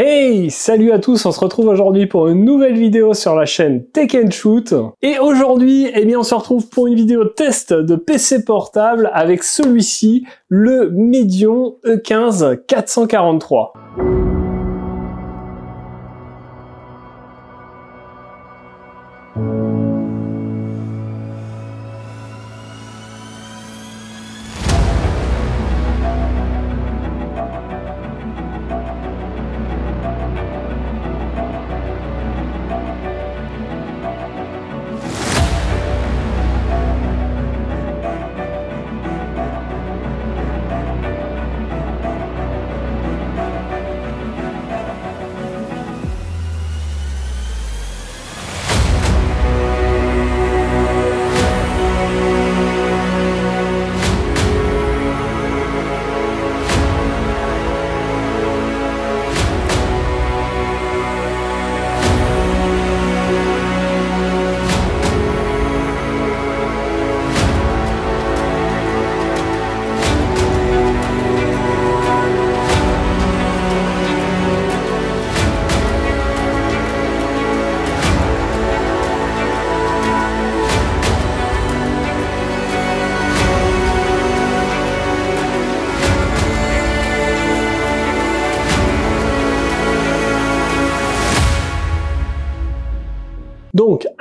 Hey, salut à tous, on se retrouve aujourd'hui pour une nouvelle vidéo sur la chaîne Tech Shoot. Et aujourd'hui, eh bien, on se retrouve pour une vidéo test de PC portable avec celui-ci, le Medion E15 443.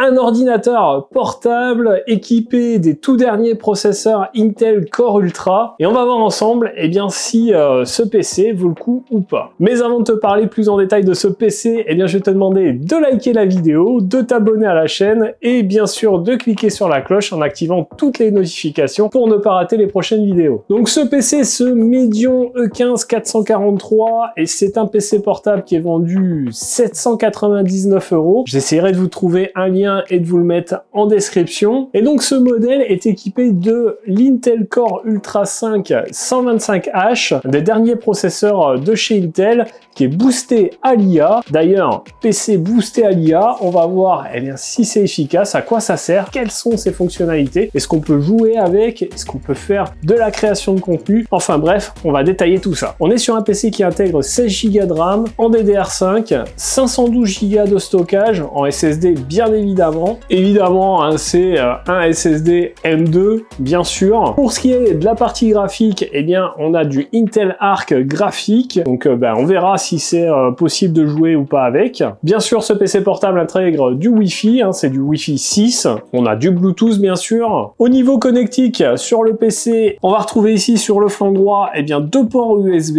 Un ordinateur portable équipé des tout derniers processeurs Intel Core Ultra. Et on va voir ensemble, eh bien, si euh, ce PC vaut le coup ou pas. Mais avant de te parler plus en détail de ce PC, eh bien, je vais te demander de liker la vidéo, de t'abonner à la chaîne et bien sûr de cliquer sur la cloche en activant toutes les notifications pour ne pas rater les prochaines vidéos. Donc, ce PC, ce Medion E15 443, et c'est un PC portable qui est vendu 799 euros. J'essaierai de vous trouver un lien et de vous le mettre en description. Et donc ce modèle est équipé de l'Intel Core Ultra 5 125H, des derniers processeurs de chez Intel, qui est boosté à l'IA. D'ailleurs, PC boosté à l'IA, on va voir eh bien, si c'est efficace, à quoi ça sert, quelles sont ses fonctionnalités, est-ce qu'on peut jouer avec, est-ce qu'on peut faire de la création de contenu. Enfin bref, on va détailler tout ça. On est sur un PC qui intègre 16 Go de RAM en DDR5, 512 Go de stockage en SSD bien évidemment. Évidemment, c'est euh, un SSD M2, bien sûr. Pour ce qui est de la partie graphique, eh bien, on a du Intel Arc graphique. Donc, euh, ben, on verra si c'est euh, possible de jouer ou pas avec. Bien sûr, ce PC portable intègre du Wi-Fi, hein, c'est du Wi-Fi 6. On a du Bluetooth, bien sûr. Au niveau connectique, sur le PC, on va retrouver ici sur le flanc droit, eh bien, deux ports USB,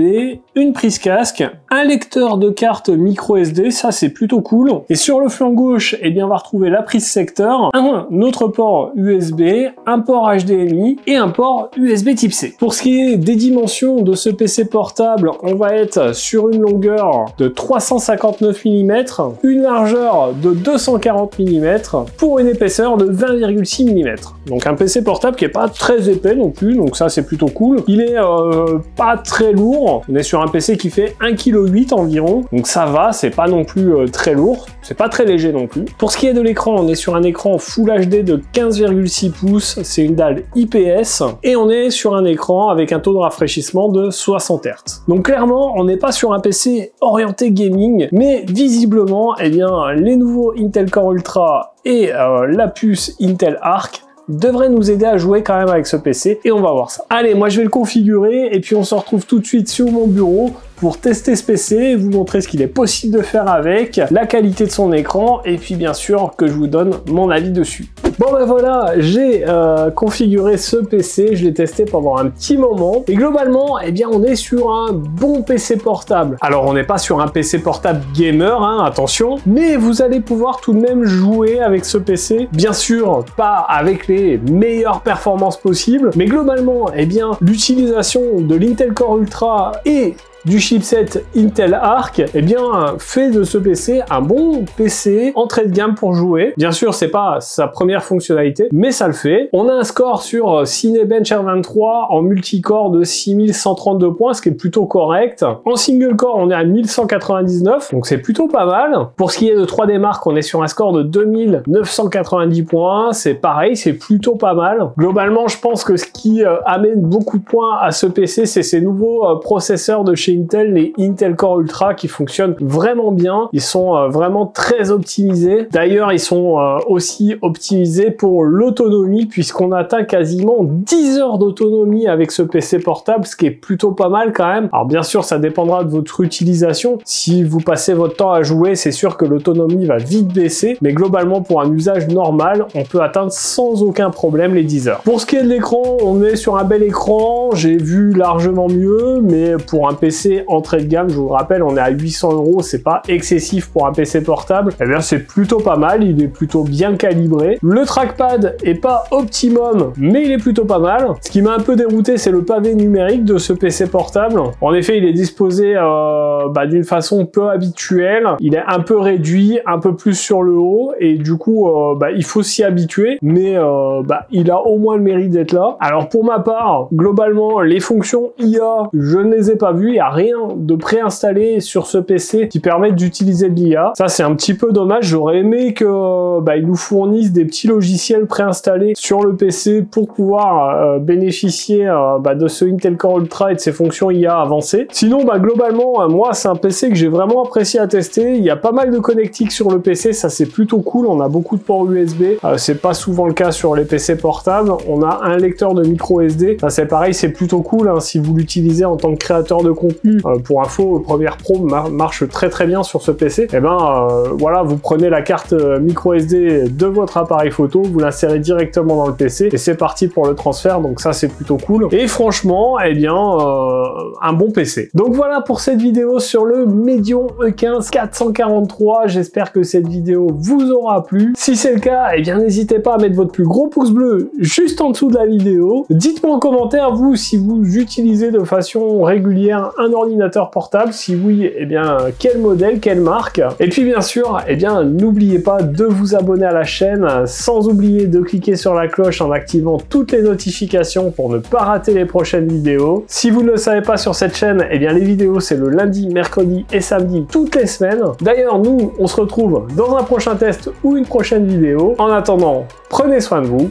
une prise casque, un lecteur de carte micro SD, ça c'est plutôt cool. Et sur le flanc gauche, eh bien, on va retrouver la prise secteur, un autre port USB, un port HDMI et un port USB Type C. Pour ce qui est des dimensions de ce PC portable, on va être sur une longueur de 359 mm, une largeur de 240 mm pour une épaisseur de 20,6 mm. Donc un PC portable qui est pas très épais non plus, donc ça c'est plutôt cool. Il est euh, pas très lourd, on est sur un PC qui fait 1,8 kg environ, donc ça va, c'est pas non plus euh, très lourd, c'est pas très léger non plus. Pour ce qui est de l'écran, on est sur un écran Full HD de 15,6 pouces, c'est une dalle IPS, et on est sur un écran avec un taux de rafraîchissement de 60 Hz. Donc clairement, on n'est pas sur un PC orienté gaming, mais visiblement, eh bien, les nouveaux Intel Core Ultra et euh, la puce Intel Arc devrait nous aider à jouer quand même avec ce PC et on va voir ça. Allez, moi je vais le configurer et puis on se retrouve tout de suite sur mon bureau pour tester ce PC vous montrer ce qu'il est possible de faire avec, la qualité de son écran et puis bien sûr que je vous donne mon avis dessus. Bon ben voilà, j'ai euh, configuré ce PC, je l'ai testé pendant un petit moment et globalement, eh bien on est sur un bon PC portable. Alors on n'est pas sur un PC portable gamer, hein, attention, mais vous allez pouvoir tout de même jouer avec ce PC. Bien sûr, pas avec les meilleures performances possibles, mais globalement, eh bien l'utilisation de l'Intel Core Ultra et du chipset Intel Arc, eh bien, fait de ce PC un bon PC entrée de gamme pour jouer. Bien sûr, c'est pas sa première fonctionnalité, mais ça le fait. On a un score sur Cinebench R23 en multicore de 6132 points, ce qui est plutôt correct. En single core, on est à 1199, donc c'est plutôt pas mal. Pour ce qui est de 3D Mark, on est sur un score de 2990 points, c'est pareil, c'est plutôt pas mal. Globalement, je pense que ce qui euh, amène beaucoup de points à ce PC, c'est ces nouveaux euh, processeurs de chez Intel, les Intel Core Ultra qui fonctionnent vraiment bien. Ils sont euh, vraiment très optimisés. D'ailleurs, ils sont euh, aussi optimisés pour l'autonomie puisqu'on atteint quasiment 10 heures d'autonomie avec ce PC portable, ce qui est plutôt pas mal quand même. Alors bien sûr, ça dépendra de votre utilisation. Si vous passez votre temps à jouer, c'est sûr que l'autonomie va vite baisser, mais globalement pour un usage normal, on peut atteindre sans aucun problème les 10 heures. Pour ce qui est de l'écran, on est sur un bel écran, j'ai vu largement mieux, mais pour un PC entrée de gamme, je vous le rappelle, on est à 800 euros, c'est pas excessif pour un PC portable, eh bien c'est plutôt pas mal, il est plutôt bien calibré. Le trackpad est pas optimum, mais il est plutôt pas mal. Ce qui m'a un peu dérouté, c'est le pavé numérique de ce PC portable. En effet, il est disposé euh, bah, d'une façon peu habituelle, il est un peu réduit, un peu plus sur le haut, et du coup, euh, bah, il faut s'y habituer, mais euh, bah, il a au moins le mérite d'être là. Alors pour ma part, globalement, les fonctions IA, je ne les ai pas vues, rien de préinstallé sur ce PC qui permette d'utiliser de l'IA. Ça, c'est un petit peu dommage, j'aurais aimé que bah, ils nous fournissent des petits logiciels préinstallés sur le PC pour pouvoir euh, bénéficier euh, bah, de ce Intel Core Ultra et de ses fonctions IA avancées. Sinon, bah, globalement, euh, moi, c'est un PC que j'ai vraiment apprécié à tester. Il y a pas mal de connectiques sur le PC, ça c'est plutôt cool. On a beaucoup de ports USB, c'est pas souvent le cas sur les PC portables. On a un lecteur de micro SD, ça c'est pareil, c'est plutôt cool hein, si vous l'utilisez en tant que créateur de contenu. Pour info, Premiere Pro marche très très bien sur ce PC. Et eh ben voilà, vous prenez la carte micro SD de votre appareil photo, vous l'insérez directement dans le PC et c'est parti pour le transfert. Donc ça c'est plutôt cool. Et franchement, eh bien, euh, un bon PC. Donc voilà pour cette vidéo sur le Medion E15 443. J'espère que cette vidéo vous aura plu. Si c'est le cas, eh bien n'hésitez pas à mettre votre plus gros pouce bleu juste en dessous de la vidéo. Dites-moi en commentaire vous si vous utilisez de façon régulière un ordinateur portable. Si oui, eh bien quel modèle, quelle marque? Et puis bien sûr, eh bien n'oubliez pas de vous abonner à la chaîne sans oublier de cliquer sur la cloche en activant toutes les notifications pour ne pas rater les prochaines vidéos. Si vous ne le savez pas sur cette chaîne, eh bien les vidéos c'est le lundi, mercredi et samedi toutes les semaines. D'ailleurs nous on se retrouve dans un prochain test ou une prochaine vidéo. En attendant, prenez soin de vous.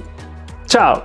Ciao